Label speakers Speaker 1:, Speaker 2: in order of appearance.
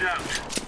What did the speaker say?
Speaker 1: Grenade out.